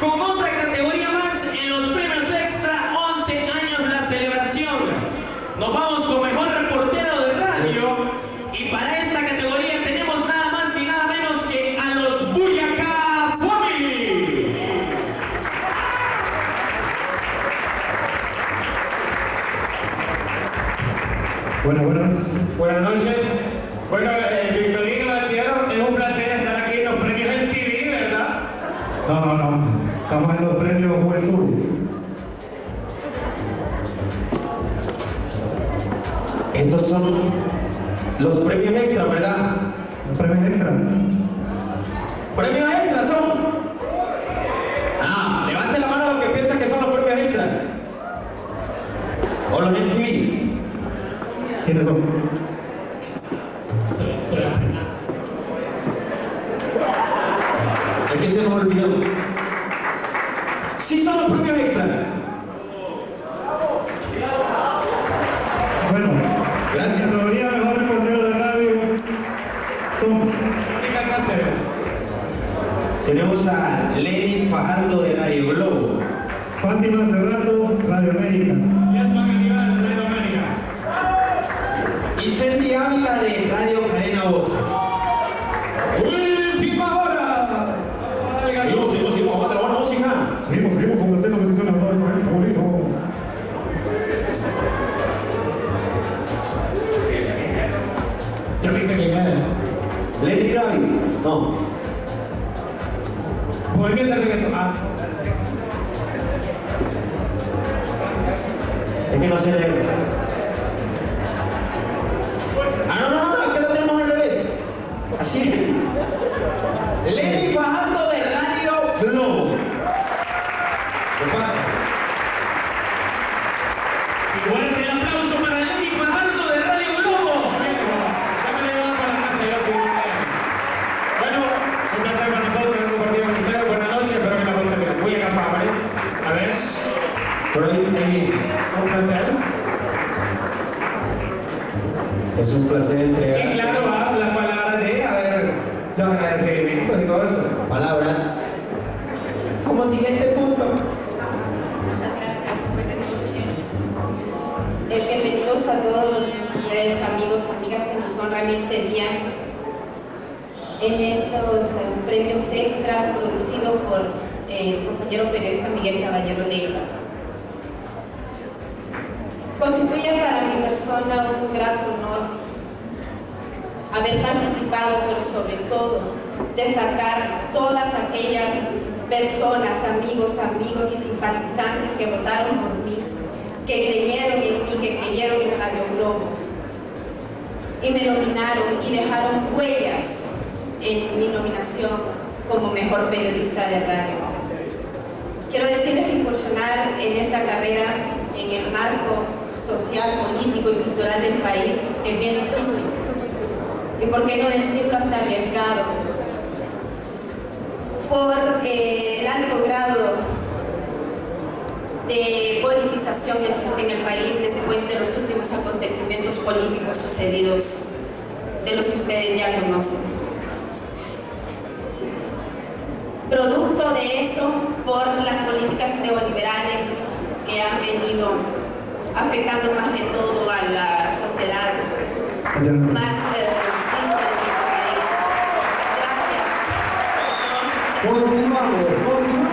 con otra categoría más en los premios extra 11 años la celebración. Nos vamos con mejor reportero de radio y para esta categoría tenemos nada más ni nada menos que a los Buyacá Family. Buenas, buenas. Buenas noches. Bueno, eh, Victorino García, es un placer No, no, no. Estamos en los premios Juventud. Estos son los premios extra, ¿verdad? Los premios extra. Premios extra son. Ah, levante la mano los que piensan que son los premios extra. O los MTV. ¿Quiénes son? Es que se nos olvidó. Sí son los premios extras. Bueno, Gracias. categoría mejor reportero de radio son. Tenemos a Lenis Fajardo de Radio Globo. Fátima Cerrato, Radio América. Y Sandy Ávila de Radio Cadena Voz. Yo viste quién es. Lenny Kravitz. No. Movimiento de reggaetón. Ah, Es que no se lee. Un placer. Es un placer Y entregar claro, va la palabra de, a ver, los agradecimientos y todo eso. palabras. Como siguiente punto. Muchas gracias. Bienvenidos a todos ustedes, amigos, amigas que nos honran este día en estos eh, premios extras producidos por eh, el compañero periodista Miguel Caballero Leiva. Constituye para mi persona un grato honor haber participado, pero sobre todo destacar todas aquellas personas, amigos, amigos y simpatizantes que votaron por mí, que creyeron en mí, que creyeron en Radio Globo y me nominaron y dejaron huellas en mi nominación como mejor periodista de radio. Quiero decirles que incursionar en esta carrera en el marco social, y cultural del país es bien difícil. Y por qué no decirlo hasta arriesgado. Por eh, el alto grado de politización que existe en el país después de los últimos acontecimientos políticos sucedidos, de los que ustedes ya conocen. Producto de eso, por las políticas neoliberales que han venido afectando más que todo a la sociedad más eh, de nuestro país. Gracias. a todos ustedes. Continuamos.